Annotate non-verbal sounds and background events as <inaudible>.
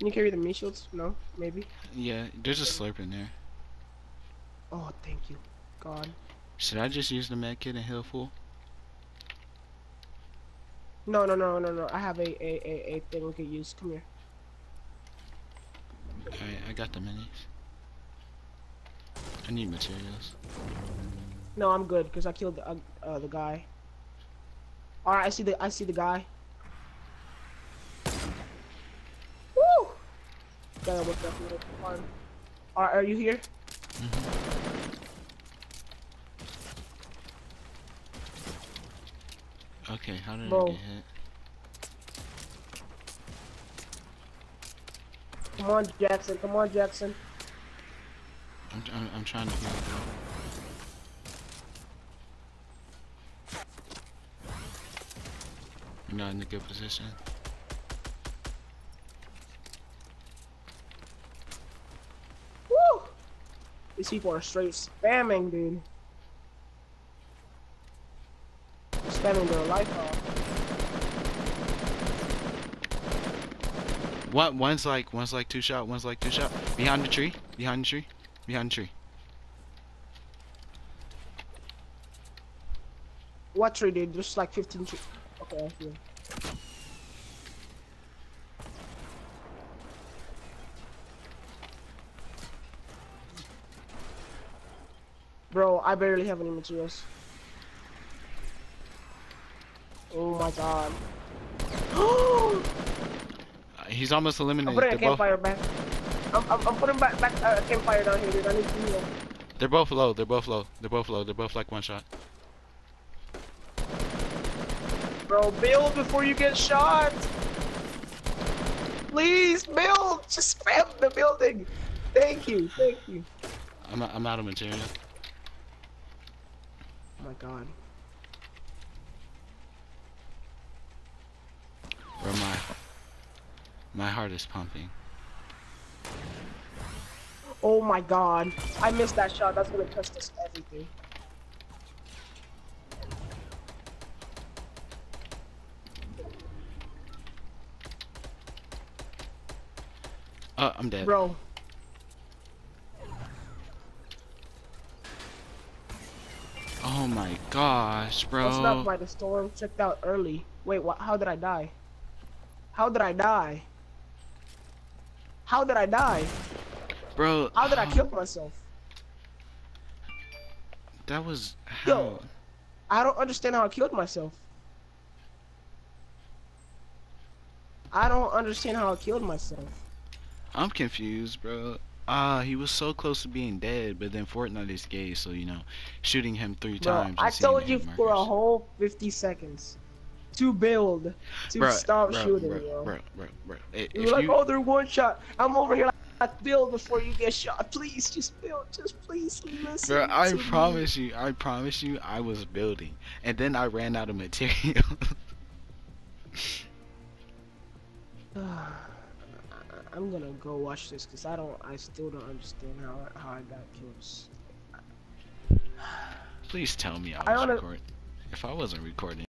Can you carry the meat shields? No, maybe. Yeah, there's a slurp in there. Oh, thank you, God. Should I just use the med kit and heal full? No, no, no, no, no. I have a a a, a thing we could use. Come here. Alright, I got the minis. I need materials. No, I'm good because I killed the uh, uh, the guy. All right, I see the I see the guy. That was definitely fun. All right, are you here? Mm-hmm. Okay, how did Bro. I get hit? Come on, Jackson. Come on, Jackson. I'm, I'm, I'm trying to heal, bro. You're not in a good position. These people are straight spamming, dude. Spamming their life off. One, one's like, one's like two shot, one's like two shot. Behind the tree, behind the tree, behind the tree. What tree, dude? Just like 15 tree. Okay, I see. Bro, I barely have any materials. Oh my god. Uh, <gasps> he's almost eliminated. I'm putting a They're both, campfire back. I'm, I'm, I'm putting back, back uh, a campfire down here, dude. I need to heal. they're both low. They're both low. They're both low. They're both like one shot. Bro, build before you get shot. Please build. Just spam the building. Thank you. Thank you. I'm, I'm out of material. Oh my god. Where my my heart is pumping. Oh my god. I missed that shot. That's gonna cost us everything. Oh, I'm dead. Bro. Oh my gosh, bro. What's up by the storm? Checked out early. Wait, what? How did I die? How did I die? How did I die? Bro, How did I um, kill myself? That was how. Yo. I don't understand how I killed myself. I don't understand how I killed myself. I'm confused, bro. Ah, he was so close to being dead, but then Fortnite is gay, so you know, shooting him three Bro, times. I told you hit for a whole 50 seconds to build, to Bruh, stop bruh, shooting. Bro, bro, bro. I- You're like, you, oh, they're one shot. I'm over here like, build before you get shot. Please, just build. Just please listen. bro, I to me. promise you, I promise you, I was building, and then I ran out of material. I'm gonna go watch this because I don't. I still don't understand how how I got kills. Please tell me I I was wanna- recording. If I wasn't recording.